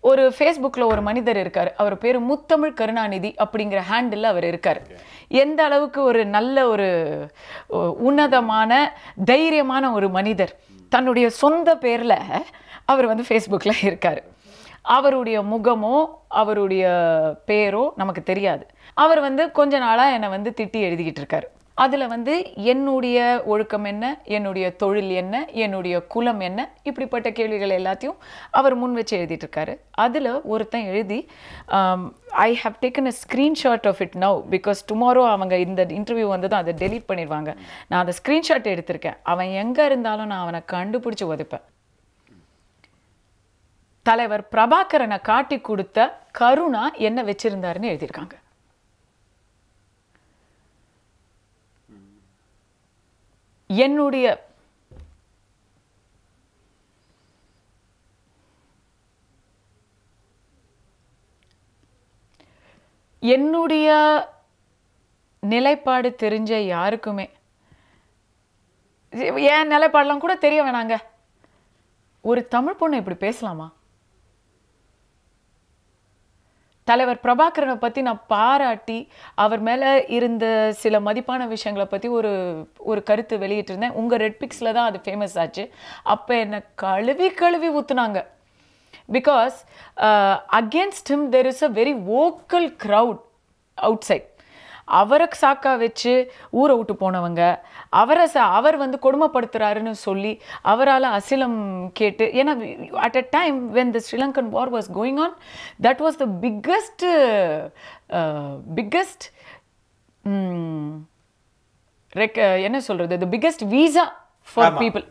ஒரு ஃபேஸ்புக்கில் ஒரு மனிதர் இருக்கார். அவர் பேர் முத்தமிழ் கருணாநிதி அப்படிங்கிற ஹேண்டில் அவர் இருக்கார். எந்த அளவுக்கு ஒரு நல்ல ஒரு உன்னதமான தைரியமான ஒரு மனிதர். தன்னுடைய சொந்த பேரில் அவர் வந்து ஃபேஸ்புக்கில் இருக்கார். அவருடைய முகமோ அவருடைய பேரோ நமக்கு தெரியாது. அவர் வந்து கொஞ்ச நாளாக என்னை வந்து திட்டி எழுதிக்கிட்டு இருக்காரு. அதில் வந்து என்னுடைய ஒழுக்கம் என்ன என்னுடைய தொழில் என்ன என்னுடைய குலம் என்ன இப்படிப்பட்ட கேள்விகள் எல்லாத்தையும் அவர் முன் வச்சு எழுதிட்டு இருக்காரு. அதில் ஒருத்தன் எழுதி I have taken a screenshot of it now because tomorrow அவங்க இந்த இன்டர்வியூ வந்து தான் அதை டெலீட் பண்ணிடுவாங்க. நான் அந்த ஸ்க்ரீன்ஷாட் எடுத்திருக்கேன். அவன் எங்கே இருந்தாலும் நான் அவனை கண்டுபிடிச்சி உதைப்பேன் தலைவர் பிரபாகரனை காட்டி கொடுத்த கருணா என்ன வச்சிருந்தாருன்னு எழுதியிருக்காங்க. என்னுடைய என்னுடைய நிலைப்பாடு தெரிஞ்ச யாருக்குமே என் நிலைப்பாடெல்லாம் கூட தெரிய வேணாங்க. ஒரு தமிழ் பொண்ணு இப்படி பேசலாமா? தலைவர் பிரபாகரனை பற்றி நான் பாராட்டி அவர் மேலே இருந்த சில மதிப்பான விஷயங்களை பற்றி ஒரு ஒரு கருத்து வெளியிட்டிருந்தேன். உங்கள் ரெட் பிக்ஸில் தான் அது ஃபேமஸ் ஆச்சு. அப்போ என்னை கழுவி கழுவி ஊற்றுனாங்க because against there is a very vocal crowd outside அவரை சாக்கா வச்சு ஊரை விட்டு போனவங்க அவரை ச அவர் வந்து கொடுமைப்படுத்துறாருன்னு சொல்லி அவரால் அசிலம் கேட்டு ஏன்னா at a time when the Sri Lankan war was going on that was the biggest biggest ரெக் என்ன சொல்றது the biggest visa for. People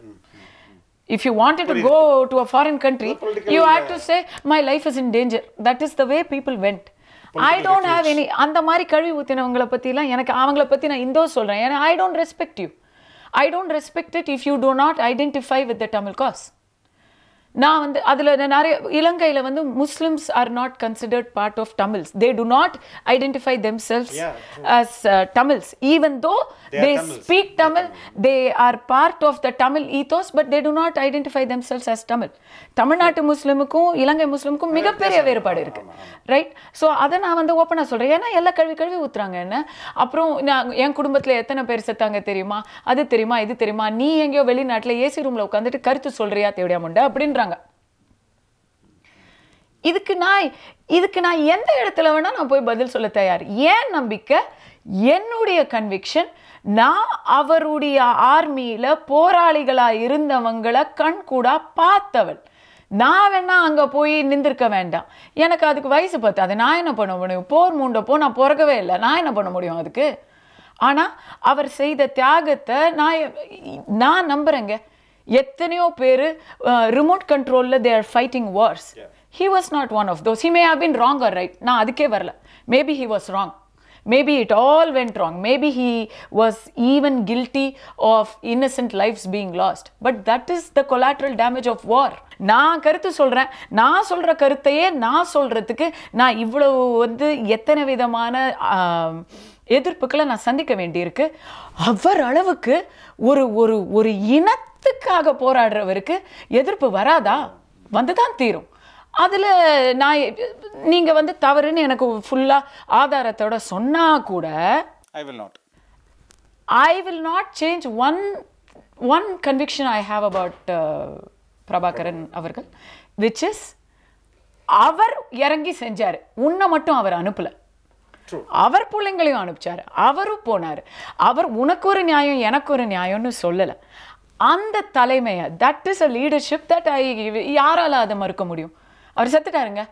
if you wanted to go to a foreign country you had to say my life is in danger. That is the way people went. I don't have any அந்த மாதிரி கழுவி ஊத்தினவங்களை பத்திலாம் எனக்கு அவங்கள பத்தி நான் இந்தோ சொல்றேன் ஏன்னா i don't respect you i don't respect it if you do not identify with the tamil cause நான் வந்து அதில் நிறைய இலங்கையில் வந்து Muslims are not considered part of Tamils they do not identify themselves as Tamils even though they. Speak Tamil they are part of the Tamil ethos but they do not identify themselves as Tamil தமிழ்நாட்டு முஸ்லிமுக்கும் இலங்கை முஸ்லிமுக்கும் மிகப்பெரிய வேறுபாடு இருக்கு. Right so அதை நான் வந்து ஓப்பனாக சொல்கிறேன் ஏன்னா எல்லாம் கழுவி கழுவி ஊத்துறாங்க என்ன? அப்புறம் நான் என் குடும்பத்தில் எத்தனை பேர் செத்தாங்க தெரியுமா? அது தெரியுமா? இது தெரியுமா? நீ எங்கேயோ வெளிநாட்டில் ஏசி ரூமில் உட்காந்துட்டு கருத்து சொல்றியா தேவையா முண்டை அப்படின்றாங்க இதுக்கு நான் இதுக்கு நான் எந்த இடத்துல வேணால் நான் போய் பதில் சொல்ல தயார். ஏன் நம்பிக்கை? என்னுடைய கன்விக்ஷன் நான் அவருடைய ஆர்மியில் போராளிகளாக இருந்தவங்களை கண் கூட பார்த்தவள். நான் வேணா அங்கே போய் நிந்திருக்க வேண்டாம். எனக்கு அதுக்கு வயசு பத்தாது. நான் என்ன பண்ண முடியும்? போர் மூண்டப்போ நான் பிறக்கவே இல்லை. நான் என்ன பண்ண முடியும் அதுக்கு? ஆனால் அவர் செய்த தியாகத்தை நான் நான் நம்புகிறேங்க எத்தனையோ பேர் ரிமோட் கண்ட்ரோலில் they are fighting wars he was not one of those he may have been wrong or right நான் அதுக்கே வரல. Maybe he was wrong maybe it all went wrong. Maybe he was even guilty of innocent lives being lost. But that is the collateral damage of war. நான் கருத்து சொல்றேன். நான் சொல்ற கருத்தையே நான் சொல்றதுக்கு நான் இவ்வளவு வந்து எத்தனை விதமான ஆம், எதிர்ப்புகளை நான் சந்திக்க வேண்டியிருக்கு. அவர் அளவுக்கு ஒரு ஒரு ஒரு இனத்துக்காக போராடுறவருக்கு எதிர்ப்பு வராதா? வந்துதான் தீரும். அதில் நான் நீங்கள் வந்து தவறுன்னு எனக்கு ஃபுல்லாக ஆதாரத்தோட சொன்னா கூட I will not I will not change one one conviction I have about Prabhakaran அவர்கள் விச் இஸ் அவர் இறங்கி செஞ்சார். உன்னை மட்டும் அவர் அனுப்பல. அவர் பிள்ளைங்களையும் அனுப்பிச்சார். அவரும் போனார். அவர் உனக்கு ஒரு நியாயம் எனக்கு ஒரு நியாயம்னு சொல்லலை. அந்த தலைமையை that is a leadership that I யாரால அதை மறுக்க முடியும். அவர் செத்துட்டாருங்க.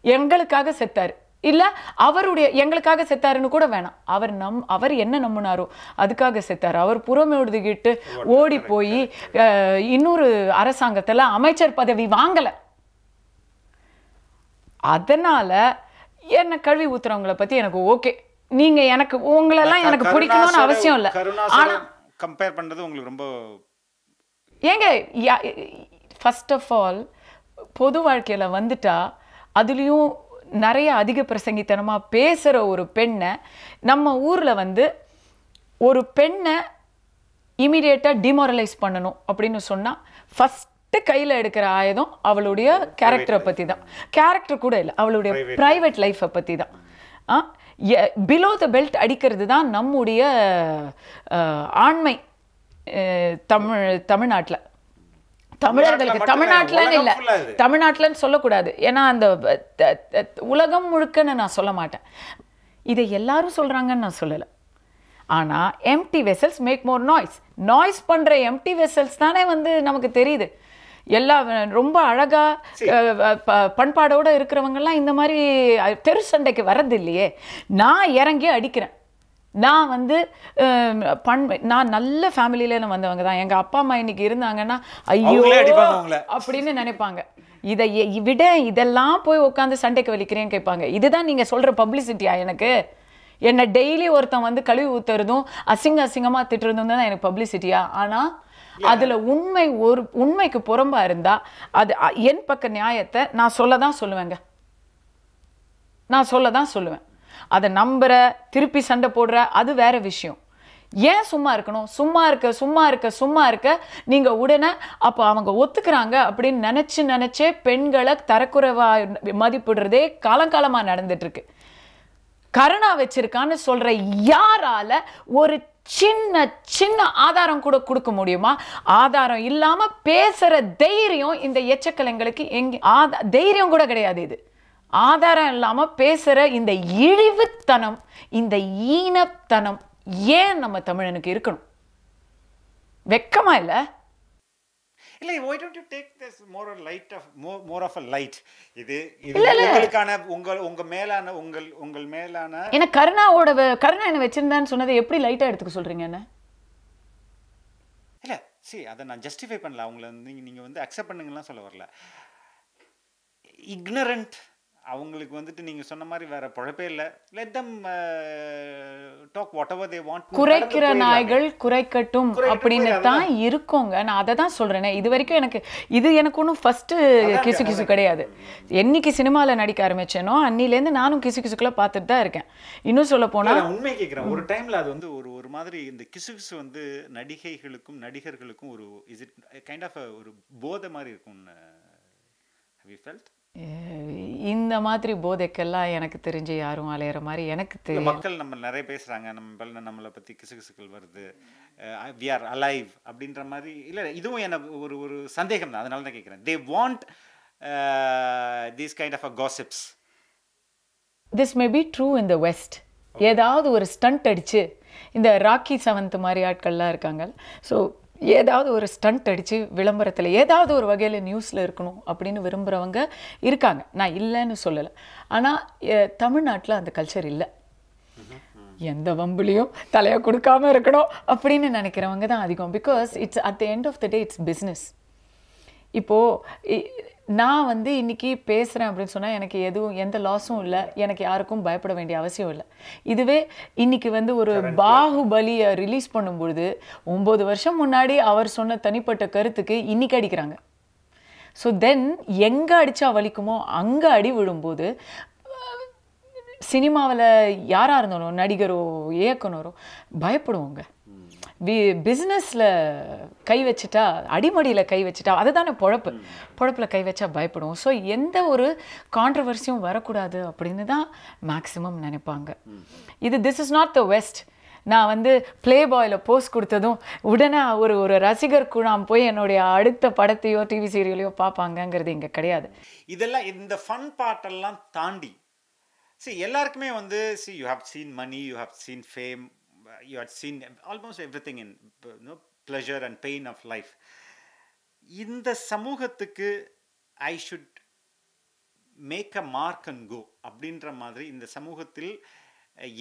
எங்களுக்காக செத்தாரு. இல்ல அவருடைய எங்களுக்காக செத்தாருன்னு கூட வேணாம். அவர் நம் அவர் என்ன நம்பினாரோ அதுக்காக செத்தாரு. அவர் புறமொழுதுகிட்டு ஓடி போய் இன்னொரு அரசாங்கத்துல அமைச்சர் பதவி வாங்கல. அதனால என்ன கழுவி ஊத்துறவங்கள பத்தி எனக்கு ஓகே நீங்க எனக்கு உங்களெல்லாம் எனக்கு பிடிக்கணும்னு அவசியம் இல்லை ஆனா கம்பேர் பண்றது உங்களுக்கு ரொம்ப ஏங்க ஃபர்ஸ்ட் ஆஃப் ஆல் பொது வாழ்க்கையில வந்துட்டா அதுலேயும் நிறைய அதிக பிரசங்கித்தனமா பேசுற ஒரு பெண்ணை நம்ம ஊர்ல வந்து ஒரு பெண்ணை இமீடியட்டாக டிமாரலைஸ் பண்ணணும் அப்படின்னு சொன்னா ஃபஸ்ட்டு கையில் எடுக்கிற ஆயுதம் அவளுடைய கேரக்டரை பற்றி தான் கேரக்டர் கூட இல்லை அவளுடைய ப்ரைவேட் லைஃப்பை பற்றி தான் பிலோ த பெல்ட் அடிக்கிறது தான் நம்முடைய ஆண்மை தமிழ் தமிழ்நாட்டில். தமிழர்களுக்கு தமிழ்நாட்டிலன்னு இல்லை. ஆ. தமிழ்நாட்டிலன்னு சொல்லக்கூடாது. ஏன்னா அந்த உலகம் முழுக்கன்னு நான் சொல்ல மாட்டேன். இதை எல்லாரும் சொல்றாங்கன்னு நான் சொல்லலை. ஆனா empty vessels make more noise noise பண்ற எம்டி வெசல்ஸ் தானே வந்து நமக்கு தெரியுது. எல்லா ரொம்ப அழகா அஹ், ப- பண்பாடோட இருக்கிறவங்கெல்லாம் இந்த மாதிரி தெரு சண்டைக்கு வர்றது இல்லையே. நான் இறங்கி அடிக்கிறேன். நான் வந்து பண்பை நான் நல்ல ஃபேமிலியில வந்தவங்க தான். எங்க அப்பா அம்மா இன்னைக்கு இருந்தாங்கன்னா ஐயோ. அப்படின்னு நினைப்பாங்க. இதை விட இதெல்லாம் போய் உட்காந்து சண்டைக்கு வலிக்கிறேன்னு கேட்பாங்க. இதுதான் நீங்க சொல்ற பப்ளிசிட்டியா எனக்கு? என்ன டெய்லி ஒருத்தன் வந்து கழுவி ஊத்துறதும் அசிங்க அசிங்கமா திட்டுறதும் தான் எனக்கு பப்ளிசிட்டியா? ஆனா அதுல உண்மை ஒரு உண்மைக்கு புறம்பா இருந்தா அது அ- என் பக்க நியாயத்தை நான் சொல்ல தான் சொல்லுவேங்க. நான் சொல்ல தான் சொல்லுவேன். அதை நம்புற திருப்பி சண்டை போடுற அது வேற விஷயம். ஏன் சும்மா இருக்கணும்? சும்மா இருக்க சும்மா இருக்க சும்மா இருக்க நீங்க உடனே அப்போ அவங்க ஒத்துக்கிறாங்க அப்படின்னு நினைச்சு நினைச்சே பெண்களை தரக்குறைவா மதிப்பிடுறதே காலங்காலமா நடந்துட்டு இருக்கு. கருணா வச்சிருக்கான்னு சொல்ற யாரால ஒரு சின்ன சின்ன ஆதாரம் கூட கொடுக்க முடியுமா? ஆதாரம் இல்லாமல் பேசுகிற தைரியம் இந்த எச்சக்கலைங்களுக்கு எங்க ஆதா- தைரியம் கூட கிடையாது இது. ஆதாரம் இல்லாமல் பேசுகிற இந்த இழிவுத்தனம் இந்த ஈனத்தனம் ஏன் நம்ம தமிழனுக்கு இருக்கணும்? வெக்கமா இல்லை? இல்லை you take this more a light of more more of a light? இது இது உங்களுக்கான உங்கள் உங்க மேலான உங்கள் உங்கள் மேலான ஏன்னா கருணாவோட கருணா என்ன வச்சிருந்தான்னு சொன்னதை எப்படி லைட்டா எடுத்துக்க சொல்றீங்க என்ன? இல்ல see அதை நான் ஜஸ்டிஃபை பண்ணல. அவங்கள வந்து நீங்க நீங்க வந்து அக்செப்ட் பண்ணுங்கலாம் சொல்ல வரல. Ignorant அவங்களுக்கு வந்துட்டு நீங்க சொன்ன மாதிரி வேற பொழப்பே இல்ல. Let them talk whatever they want குறைக்கிற நாய்கள் குறைக்கட்டும் அப்படின்னு தான் இருக்கோங்க. நான் அதை தான் சொல்றேனே. இது வரைக்கும் எனக்கு இது எனக்கு ஒன்றும் ஃபர்ஸ்ட் கிசு கிசு கிடையாது. என்னைக்கு சினிமாவில் நடிக்க ஆரம்பிச்சேனோ அன்னிலேருந்து நானும் கிசு கிசுக்குள்ள பார்த்துட்டு தான் இருக்கேன். இன்னும் சொல்ல போனா உண்மை கேட்குறேன் ஒரு டைம்ல அது வந்து ஒரு ஒரு மாதிரி இந்த கிசுகிசு வந்து நடிகைகளுக்கும் நடிகர்களுக்கும் ஒரு இஸ் இட் கைண்ட் ஆஃப் ஒரு போதை மாதிரி இருக்கும்னு ஹவ் யூ ஃபெல்ட் இந்த மாதிரி போதைக்கெல்லாம் எனக்கு தெரிஞ்சு யாரும் அலையிற மாதிரி எனக்கு தெரியும் மக்கள் நம்ம நிறைய பேசுறாங்க. நம்ம நம்மளை பத்தி கிசுகிசுக்கள் வருது. வி ஆர் அலைவ் அப்படின்ற மாதிரி இல்ல இதுவும் எனக்கு ஒரு ஒரு சந்தேகம் தான் அதனால தான் கேட்குறேன் they want these kind of a gossips this may be true in the west ஏதாவது ஒரு ஸ்டண்ட் அடிச்சு இந்த ராக்கி செவன்த் மாதிரி ஆட்கள்லாம் இருக்காங்க. ஸோ ஏதாவது ஒரு ஸ்டண்ட் அடித்து விளம்பரத்தில் ஏதாவது ஒரு வகையில் நியூஸில் இருக்கணும் அப்படின்னு விரும்புகிறவங்க இருக்காங்க. நான் இல்லைன்னு சொல்லலை. ஆனால் தமிழ்நாட்டில் அந்த கல்ச்சர் இல்லை. எந்த வம்புலையும் தலையை கொடுக்காம இருக்கணும் அப்படின்னு நினைக்கிறவங்க தான் அதிகம். Because it's at the end of the day it's business இப்போது நான் வந்து இன்னைக்கு பேசுகிறேன் அப்படின்னு சொன்னால் எனக்கு எதுவும் எந்த லாஸும் இல்லை. எனக்கு யாருக்கும் பயப்பட வேண்டிய அவசியம் இல்லை. இதுவே இன்னைக்கு வந்து ஒரு பாகுபலியை ரிலீஸ் பண்ணும்பொழுது ஒம்பது வருஷம் முன்னாடி அவர் சொன்ன தனிப்பட்ட கருத்துக்கு இன்னைக்கு அடிக்கிறாங்க. ஸோ தென் எங்கே அடித்தா வலிக்குமோ அங்கே அடி விழும்போது சினிமாவில் யாராக இருந்தாலும் நடிகரோ இயக்குனரோ பயப்படுவோங்க. பிஸ்னஸில் கை வச்சுட்டா அடிமடியில் கை வச்சுட்டா அதுதானே பொழப்பு. பொழப்பில் கை வச்சா பயப்படுவோம். ஸோ எந்த ஒரு கான்ட்ரவர்சியும் வரக்கூடாது அப்படின்னு தான் மேக்ஸிமம் நினைப்பாங்க. இது this is not the west நான் வந்து ப்ளே பாயில் போஸ்ட் கொடுத்ததும் உடனே ஒரு ஒரு ரசிகர் குழாம் போய் என்னுடைய அடுத்த படத்தையோ டிவி சீரியலையோ பார்ப்பாங்கங்கிறது இங்கே கிடையாது. இதெல்லாம் இந்த ஃபன் பார்ட்டெல்லாம் தாண்டி. சி எல்லாருக்குமே வந்து see you have seen money you have seen fame you had seen almost everything in you know, pleasure and pain of life. இந்த சமூகத்துக்கு I should make a mark and go அப்படின்ற மாதிரி இந்த சமூகத்தில்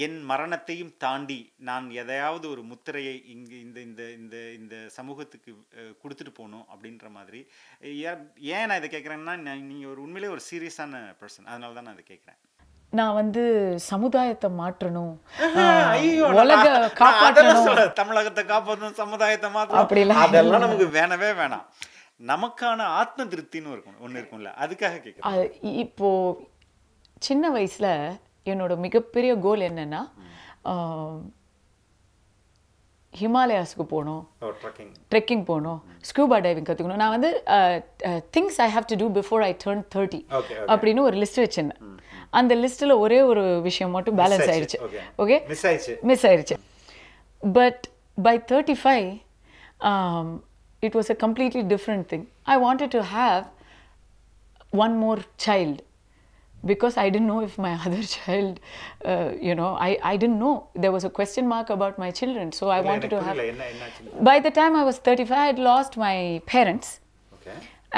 என் மரணத்தையும் தாண்டி நான் எதையாவது ஒரு முத்திரையை இங்கு இந்த இந்த இந்த இந்த சமூகத்துக்கு கொடுத்துட்டு போகணும் அப்படின்ற மாதிரி. ஏன் ஏன் நான் இதை கேட்குறேன்னா நீங்கள் ஒரு உண்மையிலே ஒரு சீரியஸான பர்சன் அதனால தான் நான் இதை கேட்குறேன். நான் வந்து சமுதாயத்தை மாற்றணும். உலக காப்பாற்றணும். தமிழகத்தை காப்பாற்றணும் சமுதாயத்தை மாற்றணும். அப்படிலாம் அதெல்லாம் நமக்கு வேணவே வேணாம். நமக்கான ஆத்ம திருப்தின்னு இருக்கும் ஒன்று இருக்கும்ல அதுக்காக கேட்குறேன் இப்போ சின்ன வயசுல என்னோட மிகப்பெரிய கோல் என்னன்னா ஹிமாலயாஸ்க்கு போகணும். ட்ரக்கிங். போகணும். ஸ்கூபா டைவிங் கற்றுக்கணும் நான் வந்து things I have to do before I turn thirty அப்படின்னு ஒரு லிஸ்ட் வச்சிருந்தேன். அந்த லிஸ்ட்டில் ஒரே ஒரு விஷயம் மட்டும் பேலன்ஸ் ஆயிடுச்சு okay. ஓகே மிஸ் ஆயிடுச்சு மிஸ் ஆயிடுச்சு but by thirty five it was a completely different thing I wanted to have one more child because I didn't know if my other child, uh, you know, I, I didn't know. There was a question mark about my children. So I wanted to have. என்ன என்னாச்சு By the time I was 35, I had lost my parents. Okay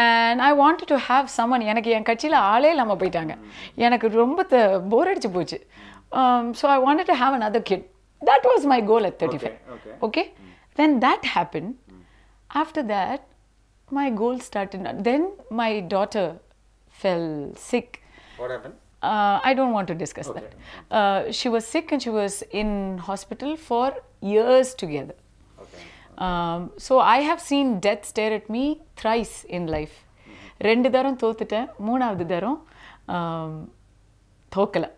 And I wanted to have someone எனக்கு என் கட்சியில் ஆளே இல்லாமல் போயிட்டாங்க எனக்கு ரொம்ப போர் அடிச்சு போச்சு so I wanted to have another kid that was my goal at 35 Okay, okay. okay when that happened after that my goal started then my daughter fell sick what happen uh, I don't want to discuss that. Uh, she was sick and she was in hospital for years together. Um, so I have seen death stare at me thrice in life. ரெண்டு தரம் தோத்துட்டேன் மூணாவது தரம் um, தோக்கலை.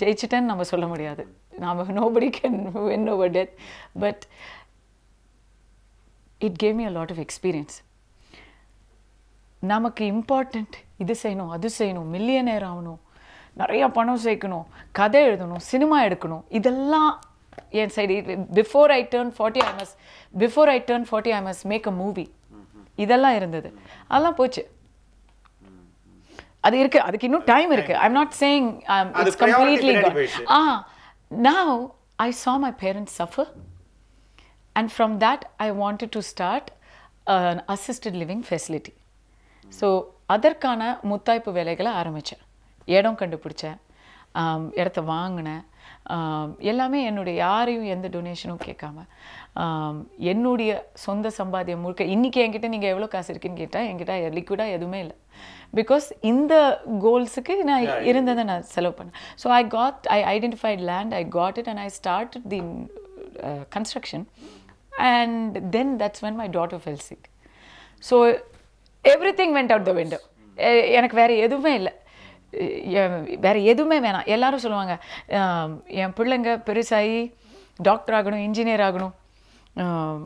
ஜெயிச்சிட்டேன்னு நம்ம சொல்ல முடியாது. நாம் nobody can win over death but it gave me a lot of experience நமக்கு important இது செய்யணும் அது செய்யணும் மில்லியனேர் ஆகணும் நிறையா பணம் சேர்க்கணும் கதை எழுதணும் சினிமா எடுக்கணும் இதெல்லாம் என் side before I turn forty I must before I turn forty I must make a movie இதெல்லாம் இருந்தது. அதெல்லாம் போச்சு. அது இருக்கு. அதுக்கு இன்னும் டைம் இருக்கு. I'm not saying it's completely. Ah now I my parents suffer. And from that i wanted to start an assisted living facility. So அதற்கான முத்தாய்ப்பு வேலைகளை ஆரம்பித்தேன் இடம் கண்டுபிடிச்சேன். இடத்த வாங்கினேன். எல்லாமே என்னுடைய யாரையும் எந்த டொனேஷனும் கேட்காம என்னுடைய சொந்த சம்பாத்தியம் முழுக்க இன்றைக்கி என்கிட்ட நீங்கள் எவ்வளோ காசு இருக்குன்னு கேட்டால் என்கிட்ட லிக்விடாக எதுவுமே இல்லை. பிகாஸ் இந்த கோல்ஸுக்கு நான் இருந்ததை நான் செலவு பண்ணேன். So I got I identified land I got it and I start the construction and then that's when my daughter fell sick. So everything went out the window எனக்கு வேறு எதுவுமே இல்லை. வேறு எதுவுமே வேணாம். எல்லாரும் சொல்லுவாங்க என் பிள்ளைங்க பெருசாகி டாக்டர் ஆகணும் இன்ஜினியர் ஆகணும்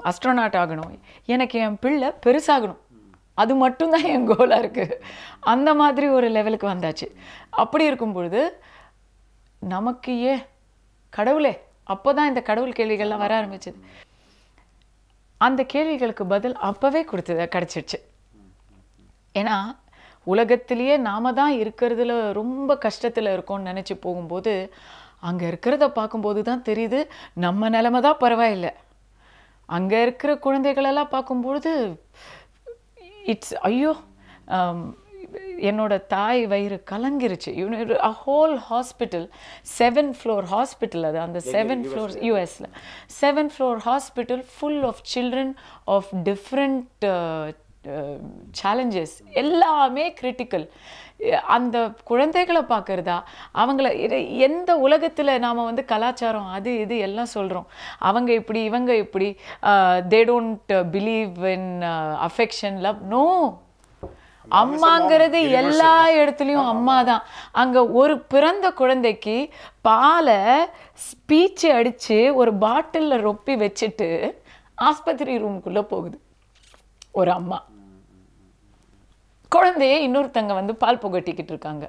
அஸ்ட்ரோனாட் ஆகணும். எனக்கு என் பிள்ளை பெருசாகணும். அது மட்டும்தான் என் கோலாக இருக்குது அந்த மாதிரி ஒரு லெவலுக்கு வந்தாச்சு. அப்படி இருக்கும் பொழுது நமக்கு ஏன் கடவுளே அப்போ தான் இந்த கடவுள் கேள்விகள்லாம் வர ஆரம்பிச்சது. அந்த கேள்விகளுக்கு பதில் அப்போவே கொடுத்தது கிடச்சிடுச்சு ஏன்னா உலகத்திலேயே நாம தான் இருக்கிறதுல ரொம்ப கஷ்டத்தில் இருக்கோம்னு நினச்சி போகும்போது அங்கே இருக்கிறத பார்க்கும்போது தான் தெரியுது நம்ம நிலமை தான் பரவாயில்லை. அங்கே இருக்கிற குழந்தைகளெல்லாம் பார்க்கும்பொழுது இட்ஸ் ஐயோ என்னோட தாய் வயிறு கலங்கிருச்சு. A whole hospital seven floor hospital அது அந்த செவன் ஃப்ளோர் யூஎஸில் seven floor hospital full of children of different challenges எல்லாமே கிரிட்டிக்கல் அந்த குழந்தைகளை பார்க்குறதா? அவங்கள எந்த உலகத்தில் நாம் வந்து கலாச்சாரம் அது இது எல்லாம் சொல்கிறோம் அவங்க இப்படி இவங்க இப்படி they don't believe in affection love no அம்மாங்கிறது எல்லா இடத்துலையும் அம்மா தான். அங்கே ஒரு பிறந்த குழந்தைக்கு பாலை ஸ்பீச்சு அடித்து ஒரு பாட்டிலில் ரொப்பி வச்சுட்டு ஆஸ்பத்திரி ரூமுக்குள்ளே போகுது. ஒரு அம்மா. குழந்தைய இன்னொருத்தங்க வந்து பால் புகட்டிக்கிட்டு இருக்காங்க.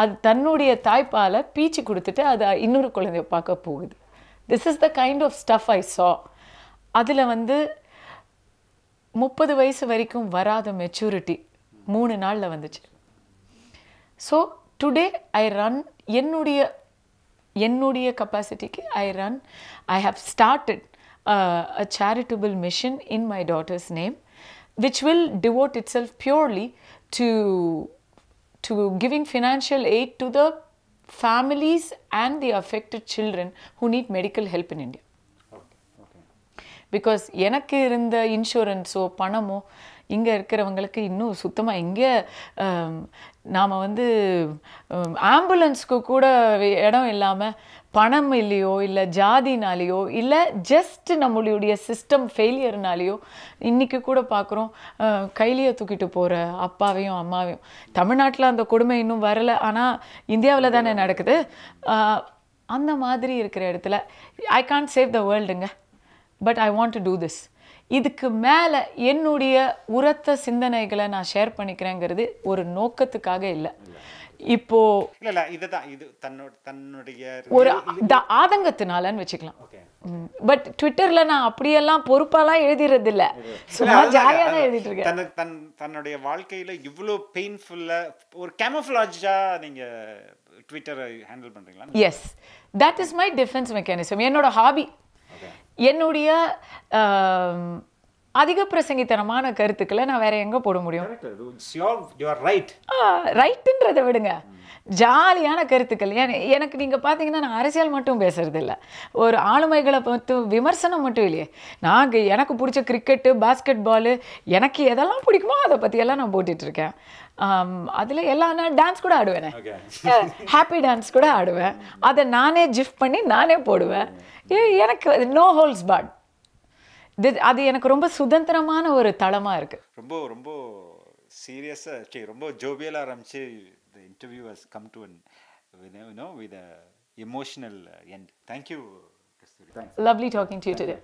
அது தன்னுடைய தாய்ப்பாலை பீச்சு கொடுத்துட்டு அது இன்னொரு குழந்தைய பார்க்க போகுது. This is the kind of stuff I saw அதில் வந்து முப்பது வயசு வரைக்கும் வராத மெச்சூரிட்டி மூணு நாளில் வந்துச்சு. ஸோ டுடே ஐ ரன் என்னுடைய என்னுடைய கெப்பாசிட்டிக்கு I run I have started a charitable mission in my daughter's name which will devote itself purely to to giving financial aid to the families and the affected children who need medical help in India. Because எனக்கு இருந்த இன்சூரன்ஸோ பணமோ இங்கே இருக்கிறவங்களுக்கு இன்னும் சுத்தமாக இங்கே நாம் வந்து ஆம்புலன்ஸ்க்கு கூட இடம் இல்லாமல் பணம் இல்லையோ இல்லை ஜாதினாலேயோ இல்லை ஜஸ்ட் நம்மளுடைய சிஸ்டம் ஃபெயிலியர்னாலேயோ இன்றைக்கி கூட பார்க்குறோம் கையிலேயே தூக்கிட்டு போகிற அப்பாவையும் அம்மாவையும். தமிழ்நாட்டில் அந்த கொடுமை இன்னும் வரலை. ஆனால் இந்தியாவில் தானே நடக்குது. அந்த மாதிரி இருக்கிற இடத்துல I can't save the வேர்ல்டுங்க but I want to do this இதுக்கு மேலே என்னுடைய உரத்த சிந்தனைகளை நான் ஷேர் பண்ணிக்கிறேங்கிறது ஒரு நோக்கத்துக்காக இல்லை. இப்போ இல்ல இல்ல இதுதான். இது தன்னோட தன்னுடைய ஒரு ஆதங்கத்தினாலன்னு வச்சுக்கலாம். பட் ட்விட்டர்ல நான் அப்படியெல்லாம் பொறுப்பாலாம் எழுதிறது இல்ல சும்மா ஜாலியாக தான் எழுதிட்டு இருக்கேன் தன் தன் தன்னுடைய வாழ்க்கையில இவ்வளோ பெயின்ஃபுல்லா ஒரு கேமஃப்ளாஜா நீங்க ட்விட்டரை ஹேண்டில் பண்றீங்களா? Yes that is my defence mechanism என்னோட ஹாபி என்னுடைய அதிக பிரசங்கித்தனமான கருத்துக்களை நான் வேற எங்க போட முடியும்? ரைட்டுன்றதை விடுங்க. ஜாலியான கருத்துக்கள். எனக்கு நீங்கள் பார்த்தீங்கன்னா நான் அரசியல் மட்டும் பேசுறது இல்ல ஒரு ஆளுமைகளை மட்டும் விமர்சனம் மட்டும் இல்லையே. நான் எனக்கு பிடிச்ச கிரிக்கெட்டு பாஸ்கெட் பாலு எனக்கு எதெல்லாம் பிடிக்குமோ அதை பற்றியெல்லாம் நான் போட்டுட்டு இருக்கேன் அதில் எல்லாம் நான் டான்ஸ் கூட ஆடுவேனே. ஹாப்பி டான்ஸ் கூட ஆடுவேன். அதை நானே ஜிஃப்ட் பண்ணி நானே போடுவேன். எனக்கு நோ ஹோல்ஸ் பாட் அது எனக்கு ரொம்ப சுதந்திரமான ஒரு தளமாக இருக்குது ரொம்ப ரொம்ப சீரியஸாக சரி ரொம்ப ஜோபியலாக ஆரம்பிச்சு the interview has come to an you know with emotional end thank you Lovely talking to you. today.